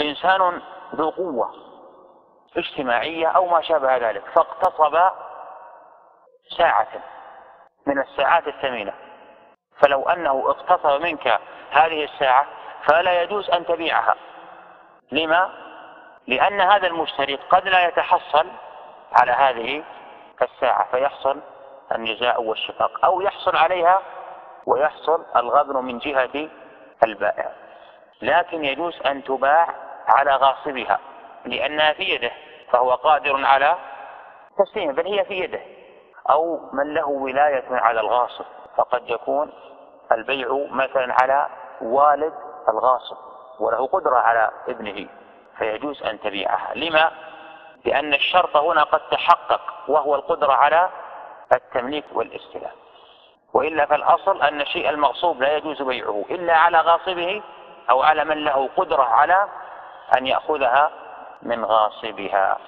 إنسان ذو قوة اجتماعية أو ما شابه ذلك فاغتصب ساعة من الساعات الثمينة. فلو أنه اغتصب منك هذه الساعة فلا يجوز أن تبيعها. لما؟ لأن هذا المشتري قد لا يتحصل على هذه الساعة فيحصل النزاع والشقاق أو يحصل عليها ويحصل الغبن من جهة البائع. لكن يجوز أن تباع على غاصبها لأنها في يده فهو قادر على تسليمها بل هي في يده. أو من له ولاية على الغاصب فقد يكون البيع مثلا على والد الغاصب وله قدرة على ابنه فيجوز أن تبيعها. لما؟ لأن الشرط هنا قد تحقق وهو القدرة على التمليك والاستلام وإلا فالأصل أن الشيء المغصوب لا يجوز بيعه إلا على غاصبه أو على من له قدرة على أن يأخذها من غاصبها.